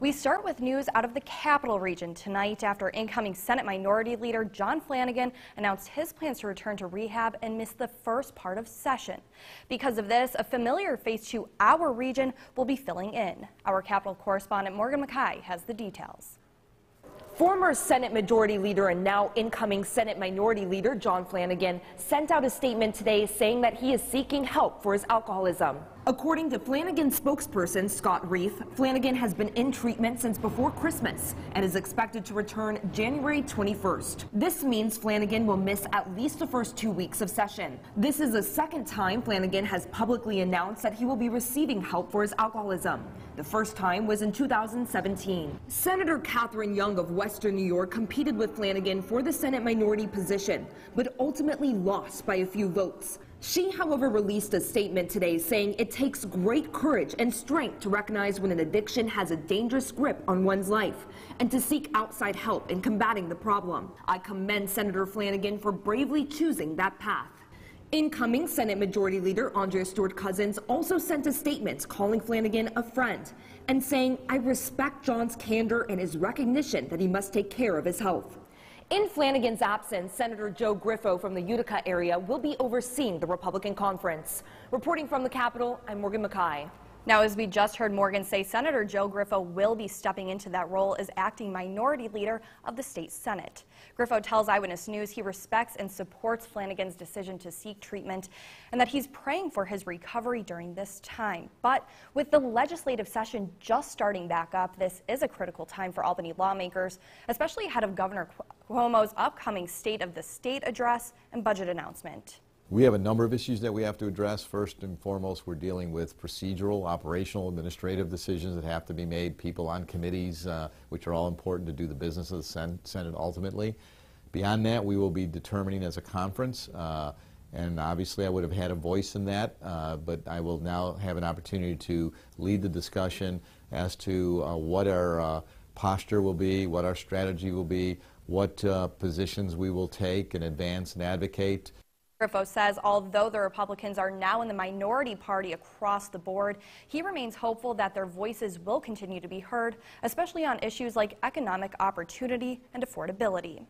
We start with news out of the capital region tonight after incoming Senate Minority Leader John Flanagan announced his plans to return to rehab and miss the first part of session. Because of this, a familiar face to our region will be filling in. Our Capitol correspondent Morgan McKay has the details. Former Senate Majority Leader and now incoming Senate Minority Leader John Flanagan sent out a statement today saying that he is seeking help for his alcoholism. According to Flanagan's spokesperson, Scott Reif, Flanagan has been in treatment since before Christmas and is expected to return January 21st. This means Flanagan will miss at least the first two weeks of session. This is the second time Flanagan has publicly announced that he will be receiving help for his alcoholism. The first time was in 2017. Senator Catherine Young of Western New York competed with Flanagan for the Senate minority position, but ultimately lost by a few votes. She, however, released a statement today saying it takes great courage and strength to recognize when an addiction has a dangerous grip on one's life and to seek outside help in combating the problem. I commend Senator Flanagan for bravely choosing that path. Incoming Senate Majority Leader Andrea Stewart Cousins also sent a statement calling Flanagan a friend and saying, I respect John's candor and his recognition that he must take care of his health. In Flanagan's absence, Senator Joe Griffo from the Utica area will be overseeing the Republican conference. Reporting from the Capitol, I'm Morgan McKay. Now, as we just heard Morgan say, Senator Joe Griffo will be stepping into that role as acting minority leader of the state Senate. Griffo tells Eyewitness News he respects and supports Flanagan's decision to seek treatment and that he's praying for his recovery during this time. But with the legislative session just starting back up, this is a critical time for Albany lawmakers, especially ahead of Governor Cuomo's upcoming State of the State address and budget announcement. We have a number of issues that we have to address. First and foremost, we're dealing with procedural, operational, administrative decisions that have to be made, people on committees, uh, which are all important to do the business of the Sen Senate ultimately. Beyond that, we will be determining as a conference, uh, and obviously I would have had a voice in that, uh, but I will now have an opportunity to lead the discussion as to uh, what our uh, posture will be, what our strategy will be, what uh, positions we will take and advance and advocate. Griffo says although the Republicans are now in the minority party across the board, he remains hopeful that their voices will continue to be heard, especially on issues like economic opportunity and affordability.